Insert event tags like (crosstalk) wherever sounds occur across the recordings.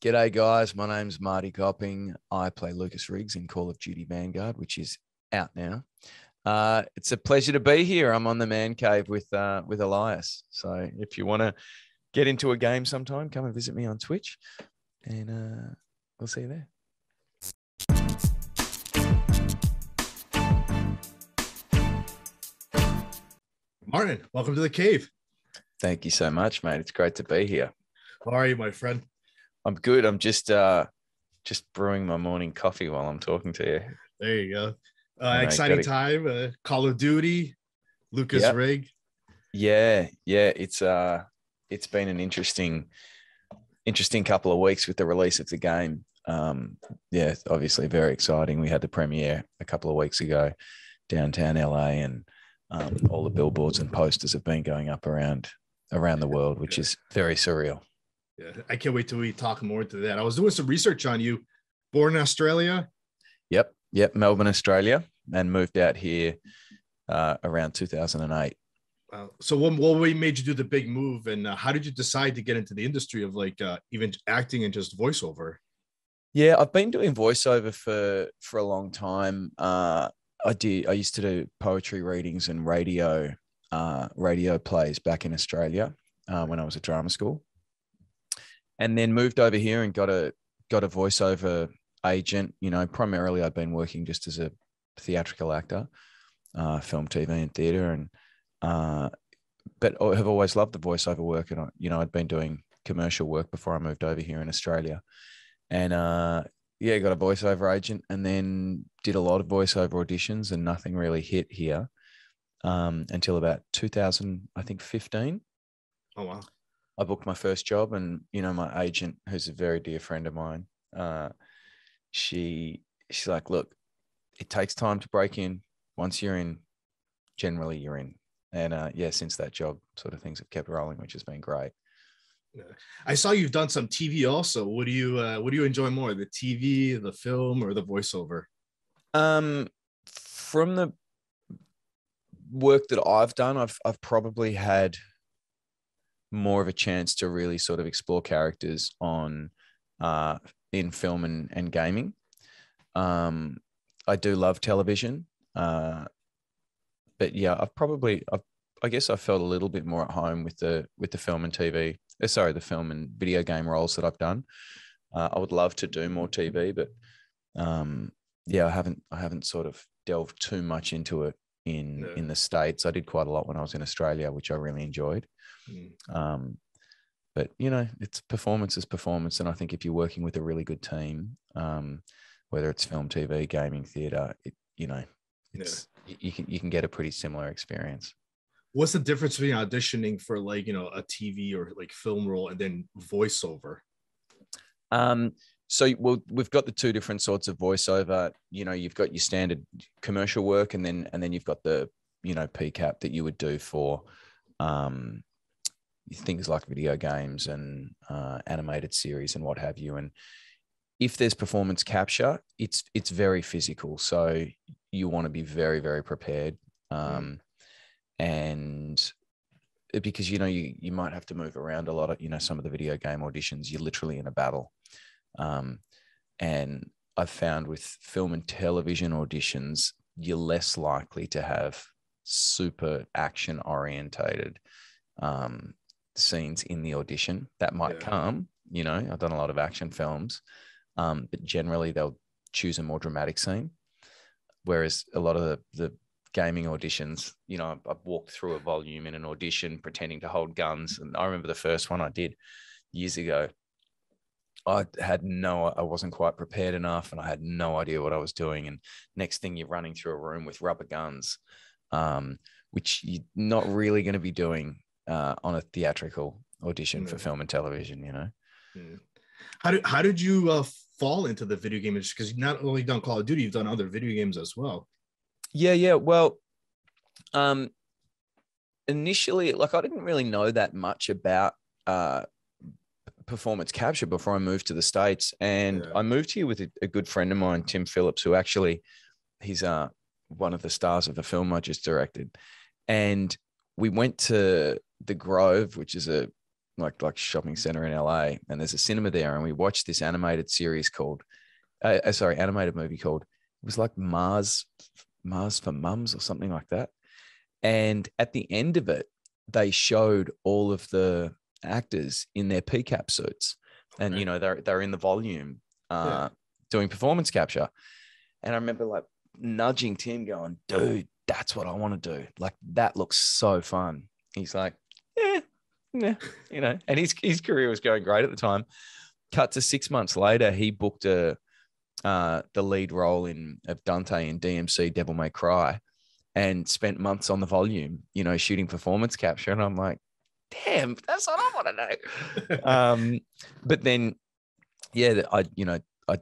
G'day, guys. My name's Marty Copping. I play Lucas Riggs in Call of Duty Vanguard, which is out now. Uh, it's a pleasure to be here. I'm on the man cave with uh, with Elias. So if you want to get into a game sometime, come and visit me on Twitch, and uh, we'll see you there. Martin, welcome to the cave. Thank you so much, mate. It's great to be here. How are you, my friend? I'm good. I'm just uh, just brewing my morning coffee while I'm talking to you. There you go. Uh, exciting gotta- time. Uh, Call of Duty, Lucas Yep. Rig. Yeah, yeah, it's uh it's been an interesting interesting couple of weeks with the release of the game. Um yeah, obviously very exciting. We had the premiere a couple of weeks ago downtown LA and um, all the billboards and posters have been going up around around the world, which is very surreal. Yeah, I can't wait till we talk more into that. I was doing some research on you. Born in Australia. Yep, yep, Melbourne, Australia, and moved out here uh, around 2008. Uh, so what, what made you do the big move and uh, how did you decide to get into the industry of like uh, even acting and just voiceover? Yeah, I've been doing voiceover for for a long time. Uh, I did. I used to do poetry readings and radio uh, radio plays back in Australia uh, when I was at drama school, and then moved over here and got a got a voiceover agent. You know, primarily I'd been working just as a theatrical actor, uh, film, TV, and theatre, and uh, but have always loved the voiceover work. And I, you know, I'd been doing commercial work before I moved over here in Australia and uh yeah got a voiceover agent and then did a lot of voiceover auditions and nothing really hit here um until about 2000 i think 15 Oh wow. I booked my first job and you know my agent who's a very dear friend of mine uh she she's like look it takes time to break in once you're in generally you're in and uh yeah since that job sort of things have kept rolling which has been great I saw you've done some TV also. What do you uh, what do you enjoy more, the TV, the film, or the voiceover? Um, from the work that I've done, I've I've probably had more of a chance to really sort of explore characters on uh, in film and, and gaming. Um, I do love television, uh, but yeah, I've probably I've, I guess I felt a little bit more at home with the with the film and TV. uh, Sorry, the film and video game roles that I've done. Uh, I would love to do more TV, but um, yeah, I haven't I haven't sort of delved too much into it in No. in the states. I did quite a lot when I was in Australia, which I really enjoyed. Mm. Um, but you know, it's performance is performance, and I think if you're working with a really good team, um, whether it's film, TV, gaming, theatre, it, you know, it's y- you can you can get a pretty similar experience. What's the difference between auditioning for like you know a TV or like film role and then voiceover? Um, so well, we've got the two different sorts of voiceover. You know, you've got your standard commercial work, and then and then you've got the you know PCAP that you would do for um, things like video games and uh, animated series and what have you. And if there's performance capture, it's it's very physical. So you want to be very very prepared. Um, and uh, because you know you you might have to move around a lot of you know some of the video game auditions you're literally in a battle um, and i've found with film and television auditions you're less likely to have super action orientated um, scenes in the audition that might Yeah. come you know i've done a lot of action films um, but generally they'll choose a more dramatic scene whereas a lot of the, the gaming auditions, you know, I've, I've walked through a volume in an audition pretending to hold guns. And I remember the first one I did years ago. I had no, I wasn't quite prepared enough and I had no idea what I was doing. And next thing you're running through a room with rubber guns, um, which you're not really going to be doing uh, on a theatrical audition for film and television, you know? Mm. How did how did you uh, fall into the video game industry? Because you've not only done Call of Duty, you've done other video games as well. Yeah, yeah. Well, um, initially, like I didn't really know that much about uh, performance capture before I moved to the states, and Yeah. I moved here with a, a good friend of mine, Tim Phillips, who actually he's uh one of the stars of a film I just directed, and we went to the Grove, which is a like like shopping center in LA, and there's a cinema there, and we watched this animated series called, uh, uh, sorry, animated movie called. It was like Mars, Mars for Mums or something like that. And at the end of it, they showed all of the actors in their PCAP suits, and Okay. you know they're they're in the volume, uh, Yeah. doing performance capture. And I remember like nudging Tim, going, "Dude, that's what I want to do. Like that looks so fun." He's like, "Yeah, yeah," (laughs) you know. And his his career was going great at the time. Cut to six months later, he booked a uh, the lead role in of Dante in DMC Devil May Cry, and spent months on the volume, you know, shooting performance capture. And I'm like, "Damn, that's what I want to know. (laughs) um, but then, yeah, I you know I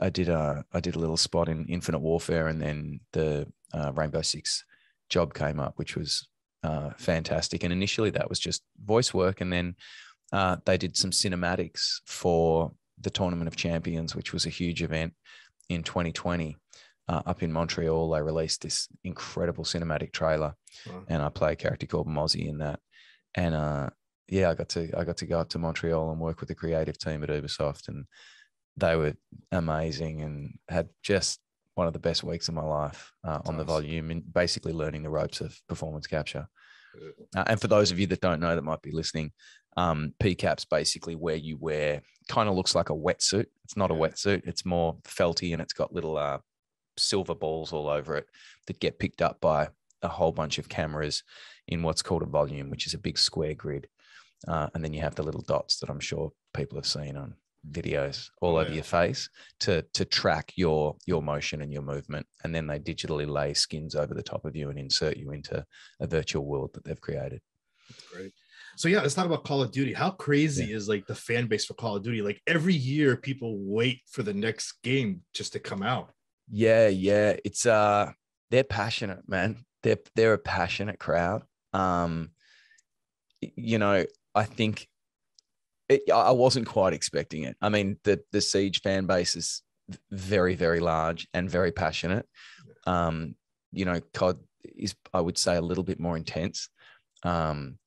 I did a I did a little spot in Infinite Warfare, and then the uh, Rainbow Six job came up, which was uh, fantastic. And initially, that was just voice work, and then uh, they did some cinematics for the Tournament of Champions, which was a huge event in 2020. Uh, up in Montreal, they released this incredible cinematic trailer, Wow. and I play a character called Mozzie in that. And uh, yeah, I got to I got to go up to Montreal and work with the creative team at Ubisoft, and they were amazing and had just one of the best weeks of my life uh, on the volume and basically learning the ropes of performance capture. Uh, and for those of you that don't know that might be listening, um, PCAP's basically where you wear kind of looks like a wetsuit. It's not a wetsuit; it's more felty and it's got little uh, silver balls all over it that get picked up by a whole bunch of cameras in what's called a volume, which is a big square grid. Uh, and then you have the little dots that I'm sure people have seen on videos all Oh, over your face to to track your your motion and your movement. And then they digitally lay skins over the top of you and insert you into a virtual world that they've created. That's great. So yeah, let's talk about Call of Duty. How crazy is like the fan base for Call of Duty? Like every year, people wait for the next game just to come out. Yeah, yeah. It's uh they're passionate, man. They're they're a passionate crowd. Um you know, I think it, I wasn't quite expecting it. I mean, the the Siege fan base is very, very large and very passionate. Um, you know, COD is I would say a little bit more intense. Um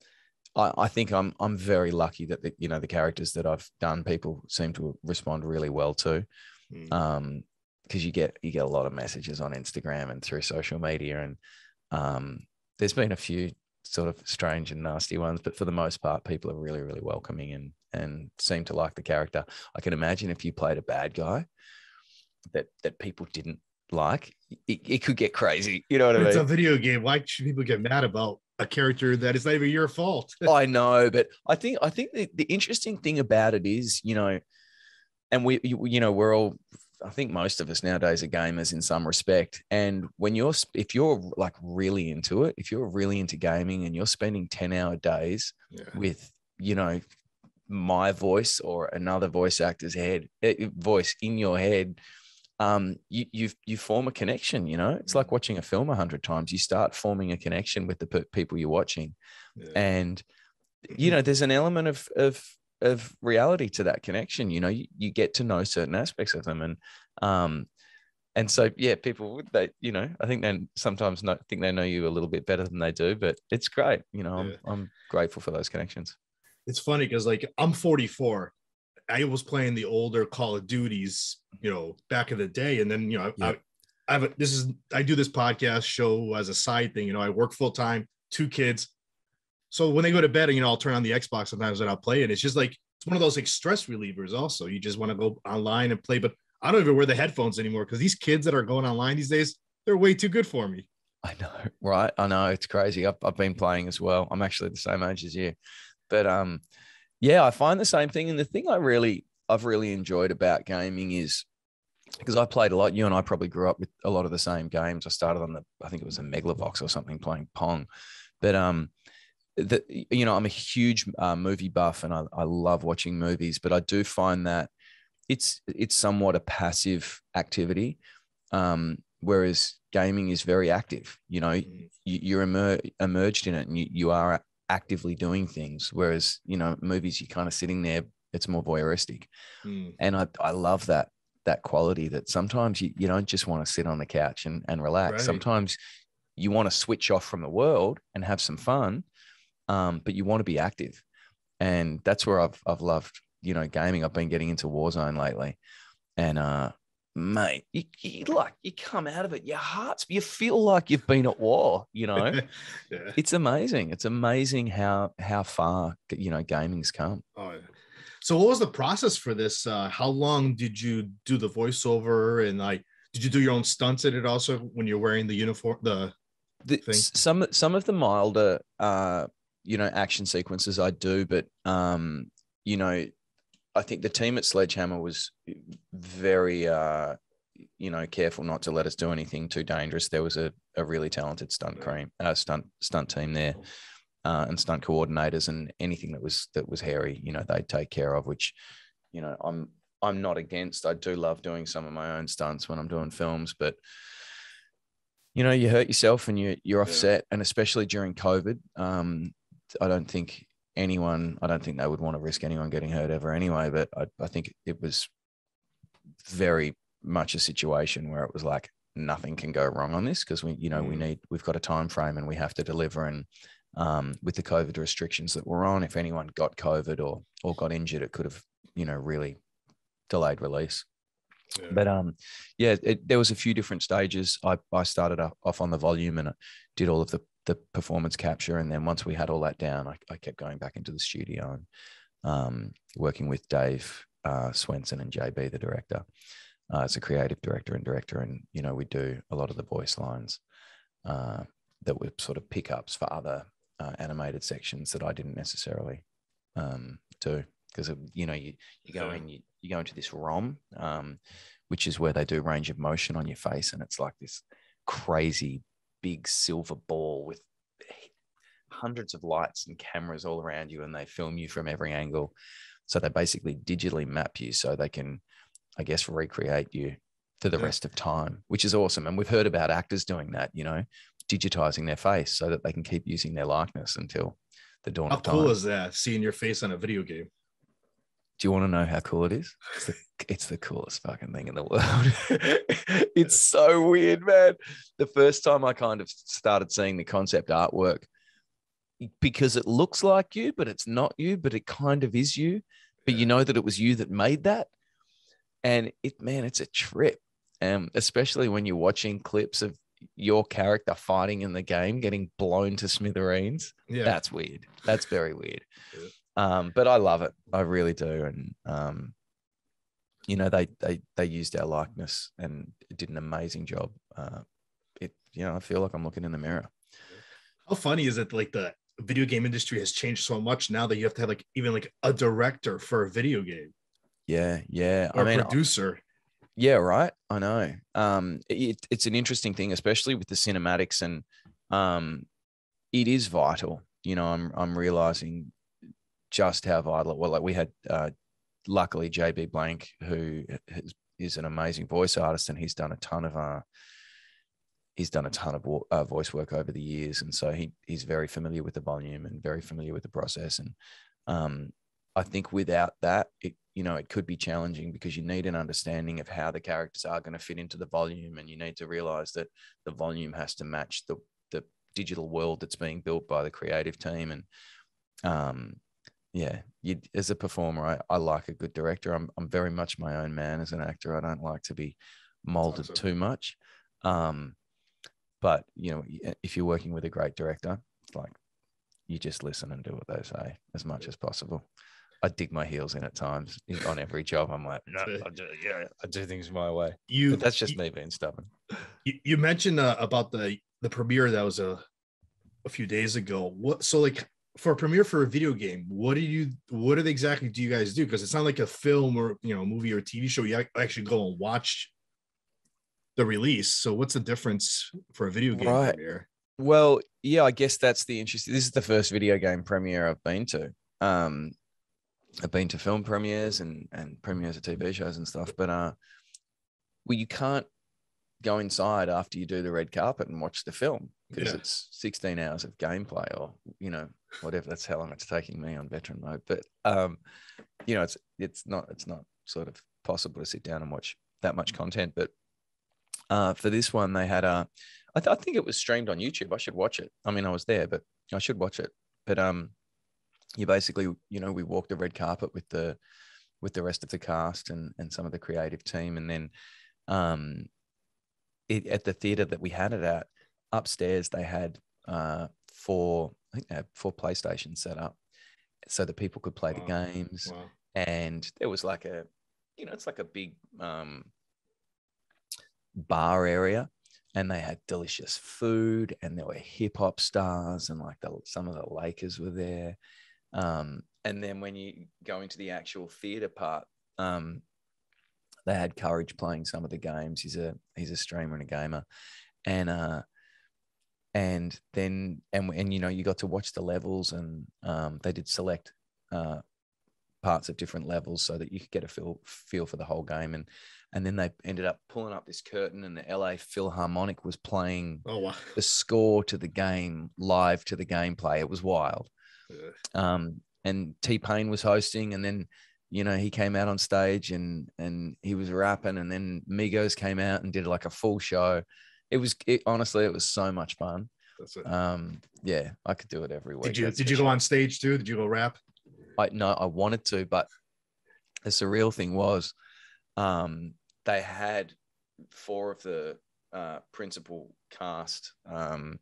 I, I think I'm I'm very lucky that the, you know the characters that I've done people seem to respond really well to Mm. um because you get you get a lot of messages on instagram and through social media and um there's been a few sort of strange and nasty ones but for the most part people are really really welcoming and and seem to like the character i can imagine if you played a bad guy that that people didn't like it, it could get crazy you know what i it's a video game. Why should people get mad about a character that is not even your fault? (laughs) I know, but I think I think the, the interesting thing about it is, you know, and we you, you know we're all I think most of us nowadays are gamers in some respect. And when you're if you're like really into it, if you're really into gaming and you're spending 10 hour days Yeah. with, you know, my voice or another voice actor's head eh, voice in your head, um, you you you form a connection. You know, it's like watching a film a hundred times. You start forming a connection with the people you're watching Yeah. and you know there's an element of of of reality to that connection you know you, you get to know certain aspects of them and um and so yeah people would they you know i think they sometimes not think they know you a little bit better than they do but it's great you know i'm, Yeah. I'm grateful for those connections it's funny because like I'm 44. I was playing the older Call of Duties, you know, back in the day, and then you know, Yeah. I, I have a, this is I do this podcast show as a side thing. You know, I work full time, two kids. So when they go to bed, you know, I'll turn on the Xbox sometimes and I'll play it. It's just like it's one of those like stress relievers. Also, you just want to go online and play, but I don't even wear the headphones anymore because these kids that are going online these days, they're way too good for me. I know, right? I know it's crazy. I've, I've been playing as well. I'm actually the same age as you, but um, yeah, I find the same thing. And the thing I really, I've really enjoyed about gaming is because I played a lot. You and I probably grew up with a lot of the same games. I started on the, I think it was a Megalovox or something, playing Pong, but um, the you know I'm a huge uh, movie buff and I, I love watching movies, but I do find that it's it's somewhat a passive activity. Um, whereas gaming is very active. You know, you, you're immer- emerged in it and you, you are actively doing things. Whereas, you know, movies, you're kind of sitting there, it's more voyeuristic. Mm. And I, I love that, that quality that sometimes you, you don't just want to sit on the couch and, and relax. Right. Sometimes you want to switch off from the world and have some fun, um, but you want to be active. and that's where I've I've loved you know gaming. I've been getting into Warzone lately, and uh, mate, you, you like you come out of it, your heart's you feel like you've been at war. You know, (laughs) yeah. it's amazing. It's amazing how how far you know gaming's come. Oh. So what was the process for this? Uh, how long did you do the voiceover and like did you do your own stunts in it also when you're wearing the uniform the the, thing. some some of the milder uh you know action sequences I do, but um you know I think the team at Sledgehammer was very uh you know careful not to let us do anything too dangerous. There was a, a really talented stunt cream uh, stunt stunt team there. Uh, and stunt coordinators and anything that was that was hairy, you know, they'd take care of, which, you know, I'm I'm not against. I do love doing some of my own stunts when I'm doing films, but you know, you hurt yourself and you you're offset, and especially during COVID, um, I don't think anyone, I don't think they would want to risk anyone getting hurt ever anyway. But I, I think it was very much a situation where it was like nothing can go wrong on this because we, you know, we Mm. need we've got a time frame and we have to deliver. And um, with the COVID restrictions that we're on, if anyone got COVID or or got injured, it could have, you know, really delayed release. Yeah. But um, yeah, it, there was a few different stages. I, I started off on the volume and did all of the the performance capture, and then once we had all that down, I, I kept going back into the studio and um, working with Dave uh, Swenson and JB, the director, uh, as a creative director and director, and you know we do a lot of the voice lines uh, that were sort of pickups for other uh, animated sections that I didn't necessarily um, do. Because you know you you go in you, you go into this ROM, um, which is where they do range of motion on your face, and it's like this crazy big silver ball with hundreds of lights and cameras all around you, and they film you from every angle. So they basically digitally map you so they can, I guess, recreate you for the Yeah. rest of time, which is awesome. And we've heard about actors doing that, you know, digitizing their face so that they can keep using their likeness until the dawn How of time. cool is that? Seeing your face on a video game. Do you want to know how cool it is? It's the, it's the coolest fucking thing in the world. (laughs) it's so weird, man. The first time I kind of started seeing the concept artwork, because it looks like you, but it's not you, but it kind of is you. But you know that it was you that made that. And it, man, it's a trip. Um, especially when you're watching clips of your character fighting in the game, getting blown to smithereens Yeah. that's weird. That's very weird. Yeah. Um, but I love it. I really do. And um, you know, they they they used our likeness and did an amazing job. Uh, it you know, I feel like I'm looking in the mirror. How funny is it like the video game industry has changed so much now that you have to have like even like a director for a video game Yeah, yeah. or I mean, a producer. Yeah, right. I know. Um, it, it's an interesting thing, especially with the cinematics, and um, it is vital. You know, I'm I'm realizing just how vital. it Well, like we had, uh, luckily JB Blank, who has, is an amazing voice artist, and he's done a ton of uh, he's done a ton of uh, voice work over the years, and so he he's very familiar with the volume and very familiar with the process. And um, I think without that, it you know it could be challenging because you need an understanding of how the characters are going to fit into the volume, and you need to realize that the volume has to match the the digital world that's being built by the creative team. And um, yeah, you as a performer, I, I like a good director. I'm I'm very much my own man as an actor. I don't like to be molded awesome. too much. Um, but you know, if you're working with a great director, it's like you just listen and do what they say as much as possible. I dig my heels in at times on every job. I'm like, no, I do, yeah, I do things my way. You But that's just you, me being stubborn. you, you mentioned uh, about the the premiere that was a a few days ago. What so like for a premiere for a video game, what do you what exactly do you guys do? Because it's not like a film or you know movie or TV show. You actually go and watch the release. So what's the difference for a video game Right. premiere? Well, yeah, I guess that's the interesting. This is the first video game premiere I've been to. Um, I've been to film premieres and and premieres of TV shows and stuff, but uh, well, you can't go inside after you do the red carpet and watch the film because Yeah. it's 16 hours of gameplay or you know whatever. That's how long it's taking me on veteran mode. But um, you know, it's it's not it's not sort of possible to sit down and watch that much content. But uh, for this one, they had a I, th- I think it was streamed on YouTube. I should watch it. I mean, I was there, but I should watch it. But um, you basically, you know, we walked the red carpet with the with the rest of the cast and and some of the creative team, and then um, it, at the theater that we had it at upstairs, they had uh, four, I think they had four PlayStations set up, so that people could play wow. the games, wow. and there was like a, you know, it's like a big um, bar area and they had delicious food and there were hip hop stars and like the, some of the Lakers were there. Um, and then when you go into the actual theater part, um, they had Courage playing some of the games. He's a he's a streamer and a gamer, and uh, and then and and you know you got to watch the levels and um, they did select uh, parts of different levels so that you could get a feel feel for the whole game. And and then they ended up pulling up this curtain and the LA Philharmonic was playing oh, wow. the score to the game live to the gameplay. It was wild. Um, and T-Pain was hosting and then you know he came out on stage and and he was rapping and then Migos came out and did like a full show it was it, honestly it was so much fun. Um yeah I could do it every week did you did you go on stage too? Did you go rap? I no, I wanted to, but the surreal thing was, um, they had four of the uh, principal cast, um,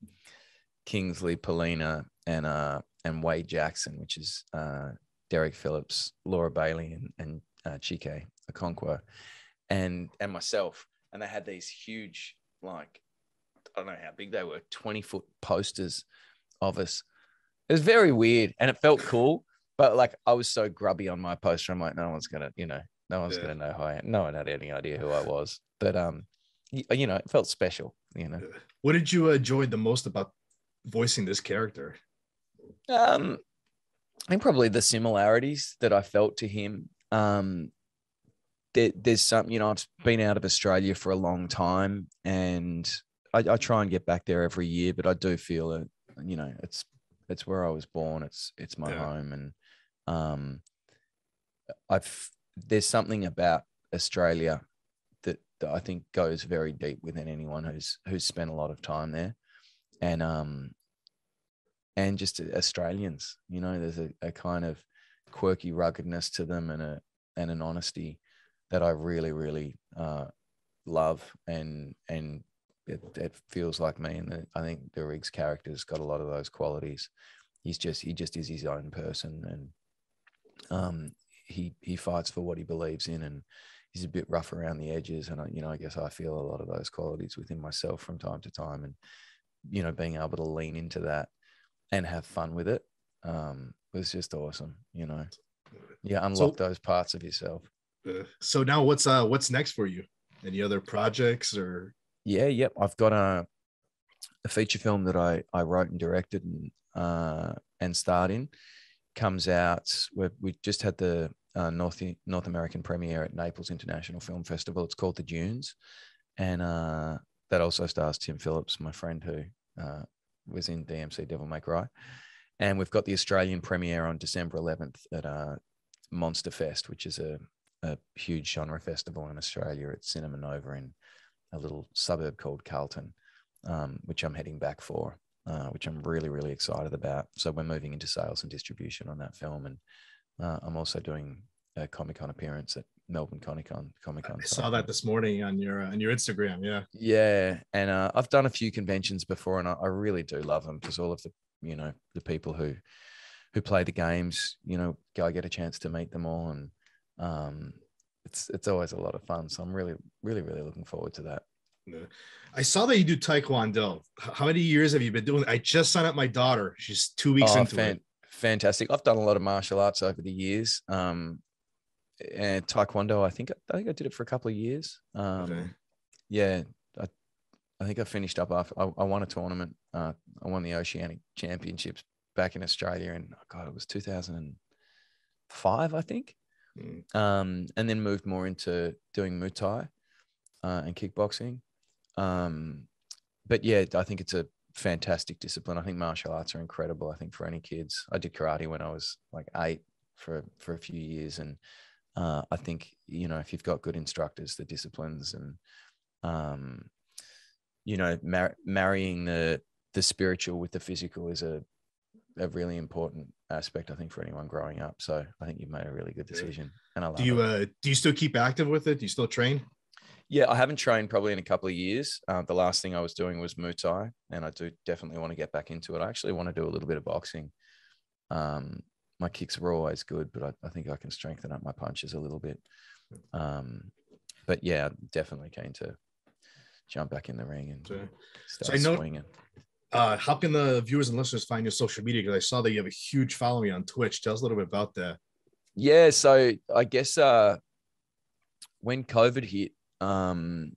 Kingsley, Polina, and uh, and Wade Jackson, which is uh, Derek Phillips, Laura Bailey, and and uh, Chike Okonkwo, and and myself, and they had these huge like I don't know how big they were, twenty foot posters of us. It was very weird, and it felt cool but like I was so grubby on my poster, I'm like, no one's gonna, you know, no one's yeah. gonna know who I am. No one had any idea who I was. But um, you, you know, it felt special. You know, what did you enjoy the most about voicing this character? Um, I think probably the similarities that I felt to him. Um, there, there's some, you know, I've been out of Australia for a long time, and I, I try and get back there every year, but I do feel that, you know, it's it's where I was born. It's it's my yeah. home, and um, I've there's something about Australia that, that I think goes very deep within anyone who's who's spent a lot of time there, and um, and just Australians. You know, there's a, a kind of quirky ruggedness to them and a and an honesty that I really really uh, love and and it, it feels like me and I think the Riggs character's got a lot of those qualities. He's just he just is his own person and um, he he fights for what he believes in, and he's a bit rough around the edges. And I, you know, I guess I feel a lot of those qualities within myself from time to time, and you know, being able to lean into that and have fun with it um, was just awesome. You know, yeah, unlock so, those parts of yourself. Uh, so now, what's uh, what's next for you? Any other projects or? Yeah, yep. I've got a a feature film that I I wrote and directed and uh, and starred in comes out. we we just had the uh, North North American premiere at Naples International Film Festival. It's called The Dunes, and uh, that also stars Tim Phillips, my friend who uh, was in DMC Devil May Cry. And we've got the Australian premiere on December 11th at uh, Monster Fest, which is a, a huge genre festival in Australia at Cinema Nova in a little suburb called Carlton, um, which I'm heading back for uh, which I'm really, really excited about. So we're moving into sales and distribution on that film, and uh, I'm also doing a Comic Con appearance at Melbourne Comic Con. Comic Con. I saw that this morning on your on your Instagram. Yeah. Yeah, and uh, I've done a few conventions before, and I, I really do love them because all of the you know the people who who play the games, you know, I get a chance to meet them all, and um, it's it's always a lot of fun. So I'm really, really, really looking forward to that. I saw that you do Taekwondo. How many years have you been doing? I just signed up my daughter. She's two weeks oh, into fan- it. Fantastic. I've done a lot of martial arts over the years. Um, and Taekwondo, I think I think I did it for a couple of years. Um, okay. yeah, I, I think I finished up after I, I won a tournament. Uh, I won the Oceanic Championships back in Australia, and oh God, it was 2005, I think. Mm. Um, and then moved more into doing Muay Thai uh, and kickboxing. Um, but yeah, I think it's a fantastic discipline. I think martial arts are incredible. I think for any kids, I did karate when I was like eight for for a few years, and uh, I think you know if you've got good instructors, the disciplines and um, you know mar- marrying the the spiritual with the physical is a a really important aspect, I think, for anyone growing up. So I think you've made a really good decision, and I love Do you it. uh do you still keep active with it? Do you still train? Yeah, I haven't trained probably in a couple of years. Uh, the last thing I was doing was Muay Thai, and I do definitely want to get back into it. I actually want to do a little bit of boxing. Um, my kicks were always good, but I, I think I can strengthen up my punches a little bit. Um, but yeah, definitely keen to jump back in the ring and So- start I know- swinging. Uh, how can the viewers and listeners find your social media? Because I saw that you have a huge following on Twitch. Tell us a little bit about that. Yeah, so I guess uh, when COVID hit, um,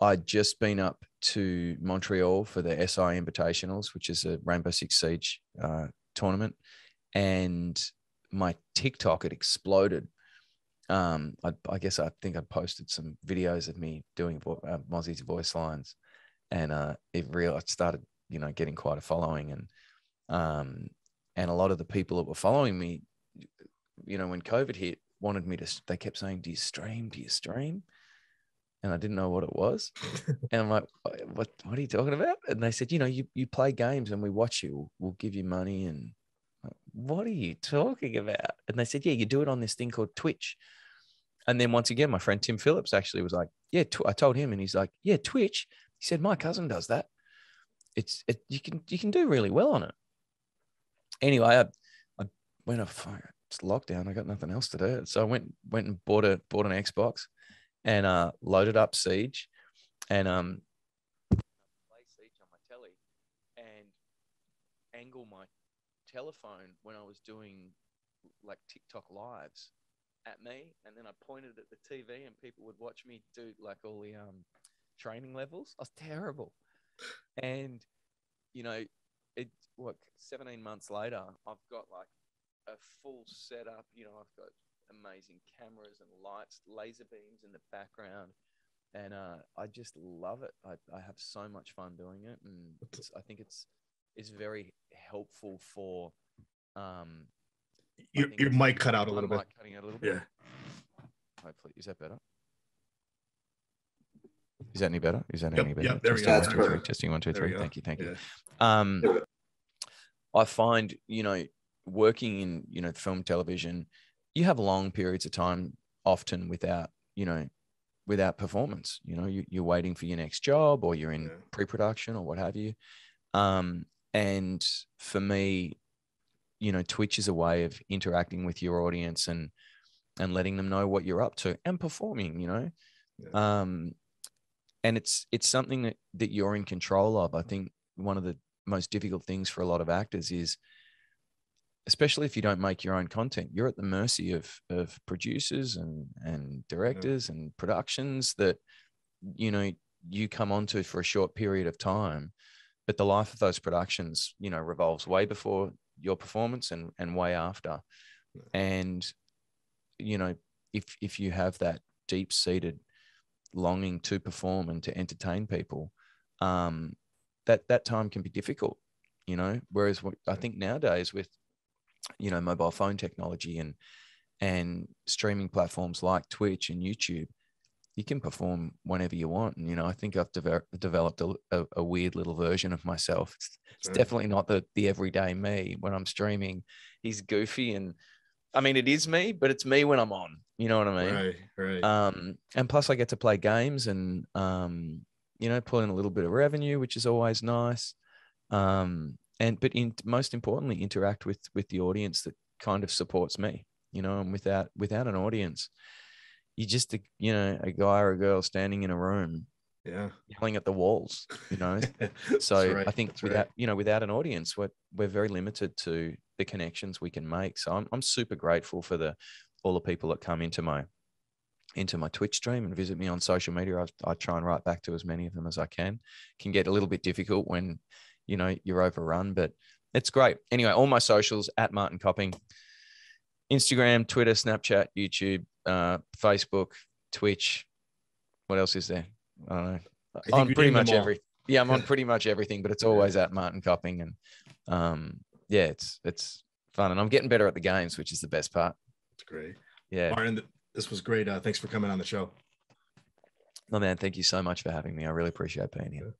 I'd just been up to Montreal for the SI Invitationals, which is a Rainbow Six Siege uh, tournament, and my TikTok had exploded. Um, I, I guess I think I posted some videos of me doing uh, Mozzie's voice lines, and uh, it real I started, you know, getting quite a following, and um, and a lot of the people that were following me you know, when COVID hit, wanted me to, they kept saying, Do you stream? Do you stream? And I didn't know what it was. (laughs) and I'm like, what, what are you talking about? And they said, You know, you, you play games and we watch you, we'll, give you money. And like, what are you talking about? And they said, Yeah, you do it on this thing called Twitch. And then once again, my friend Tim Phillips actually was like, Yeah. I told him, and he's like, Yeah, Twitch. He said, My cousin does that. It's, it, you can, you can do really well on it. Anyway, I, I went off, it's lockdown. I got nothing else to do. So I went went and bought a bought an Xbox and uh loaded up Siege and um play Siege on my telly and angle my telephone when I was doing like TikTok lives at me and then I pointed at the TV and people would watch me do like all the um training levels. I was terrible. And you know, it what 17 months later, I've got like a full setup. You know, I've got amazing cameras and lights, laser beams in the background, and uh, I just love it. I, I have so much fun doing it, and it's, I think it's it's very helpful for. Um, I Your, mic cut out a little bit. cutting out a little bit. Yeah. Hopefully, is that better? Is that any better? Is that Yep, any better? yep, there we Testing go. one, two, three. Testing one, two, There three. Thank you, thank you. Yeah. Um, I find you know working in you know film television, you have long periods of time often without you know without performance. You know, you, you're waiting for your next job or you're in Yeah. pre-production or what have you. Um, and for me, you know, Twitch is a way of interacting with your audience and and letting them know what you're up to and performing. You know, Yeah. um, and it's it's something that that you're in control of. I think one of the most difficult things for a lot of actors is especially if you don't make your own content you're at the mercy of of producers and and directors and productions that you know you come onto for a short period of time. But the life of those productions you know revolves way before your performance and and way after. And you know if if you have that deep seated longing to perform and to entertain people um that that time can be difficult you know? Whereas what i think nowadays with you know mobile phone technology and and streaming platforms like twitch and youtube you can perform whenever you want. And you know i think i've devel- developed a, a, a weird little version of myself. It's, it's definitely not the the everyday me. When i'm streaming he's goofy and i mean it is me but it's me when i'm on you know what i mean Right, right. um, and plus I get to play games and um, you know pull in a little bit of revenue, which is always nice. Um, and but in most importantly, interact with with the audience that kind of supports me. You know, and without without an audience, you're just a, you know a guy or a girl standing in a room yeah. yelling at the walls. You know, (laughs) so right, I think that's right. without you know without an audience, we're we're very limited to the connections we can make. So I'm I'm super grateful for the all the people that come into my into my Twitch stream and visit me on social media. I, I try and write back to as many of them as I can. Can get a little bit difficult when you know you're overrun, but it's great. Anyway, all my socials at Martin Copping, Instagram, Twitter, Snapchat, YouTube, uh, Facebook, Twitch. What else is there? I don't know. think On pretty much every. Yeah, I'm on (laughs) pretty much everything, but it's always at Martin Copping, and um, yeah, it's it's fun, and I'm getting better at the games, which is the best part. It's great. Yeah, Martin, this was great. Uh, thanks for coming on the show. no man, thank you so much for having me. I really appreciate being here.